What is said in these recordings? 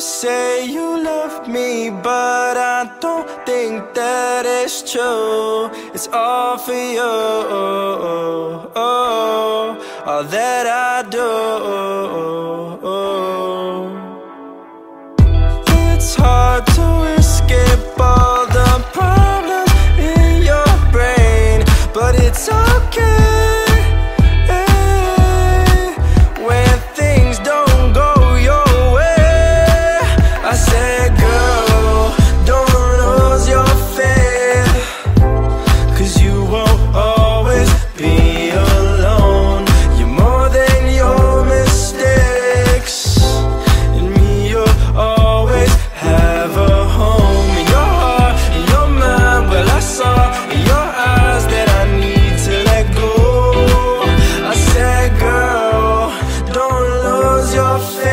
Say you love me, but I don't think that it's true. It's all for you. Oh, all that I do. your face.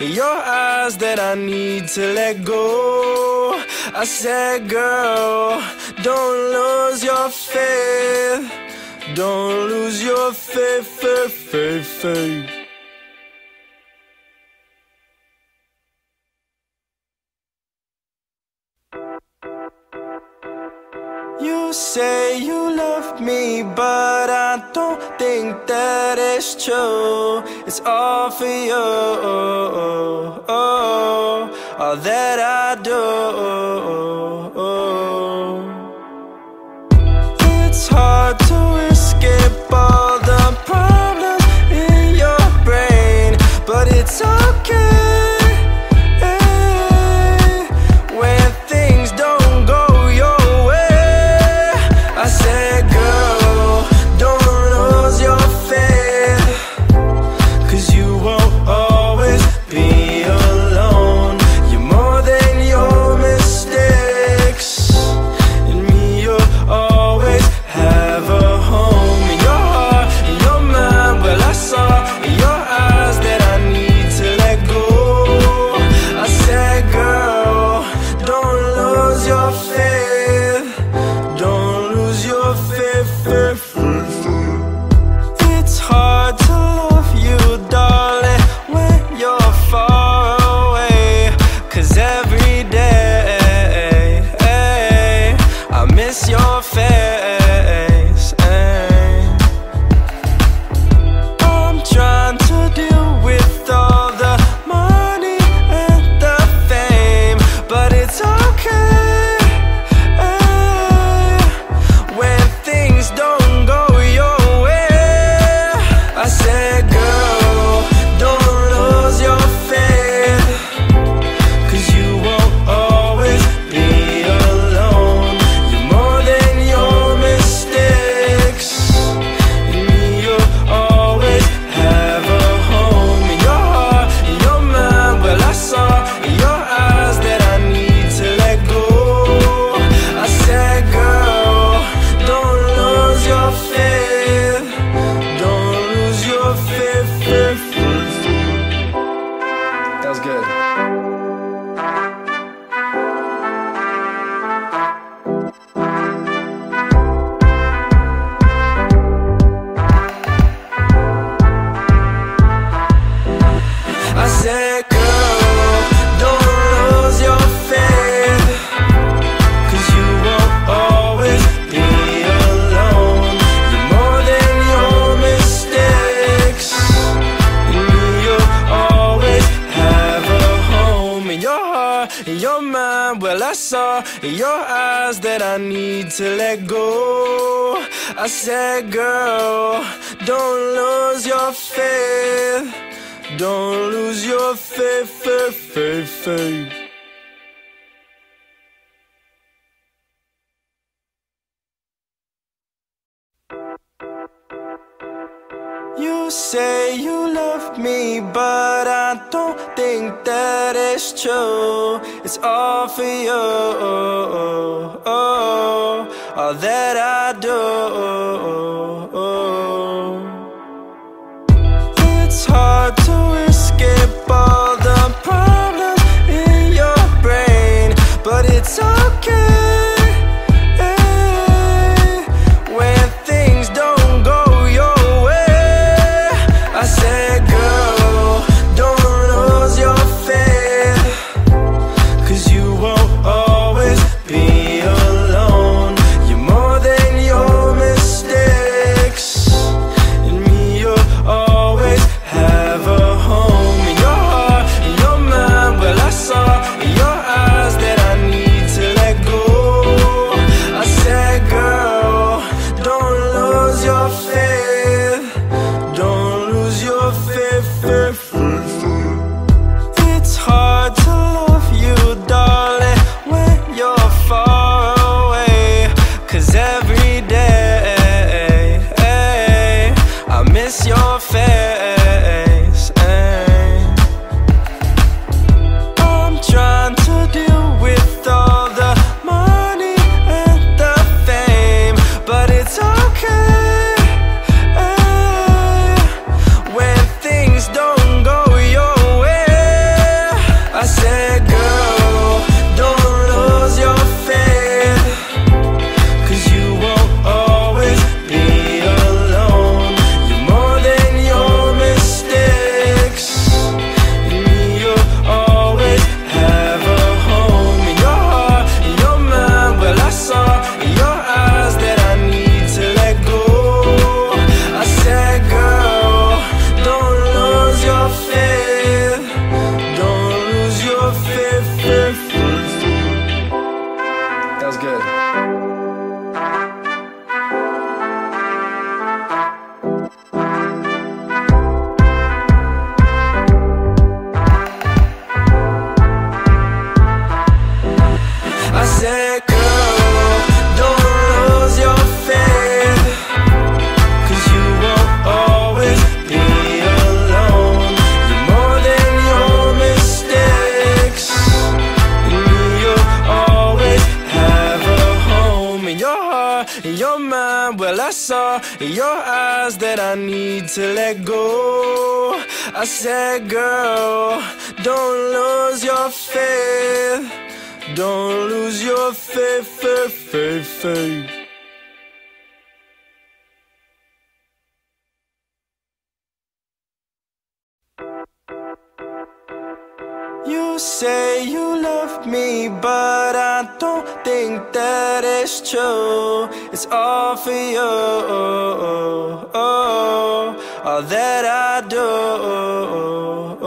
your eyes that I need to let go. I said, girl, don't lose your faith. Don't lose your faith, faith, faith, faith. You say you love me, but I don't think that it's true. It's all for you. All that I do. It's hard to escape all the problems in your brain, but it's okay. I need to let go. I said, girl, don't lose your faith. Don't lose your faith, faith, faith, faith. Say you love me, but I don't think that it's true. It's all for you. All that I do. It's hard to escape all the problems in your brain, but it's okay. to let go. I said, girl, don't lose your faith. Don't lose your faith, faith, faith, faith. You say you me, but I don't think that it's true. It's all for you. Oh, all that I do.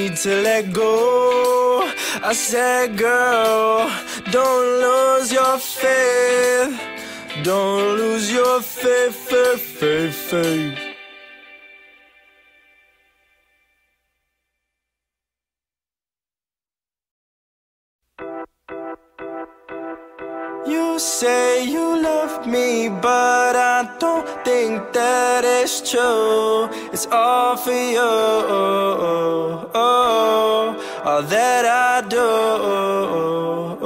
need to let go. I said, girl, don't lose your faith. Don't lose your faith, faith, faith, faith that it's true. It's all for you. Oh, all that I do.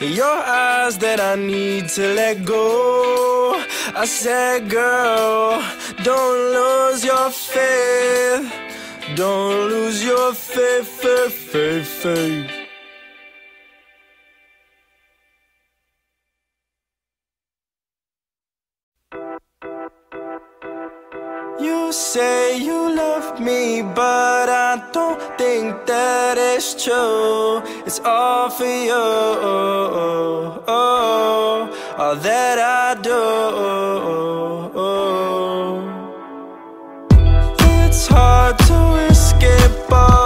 in your eyes that I need to let go. I said, girl, don't lose your faith. Don't lose your faith, faith, faith, faith. You say you love me, but think that it's true. It's all for you. Oh, all that I do. It's hard to escape all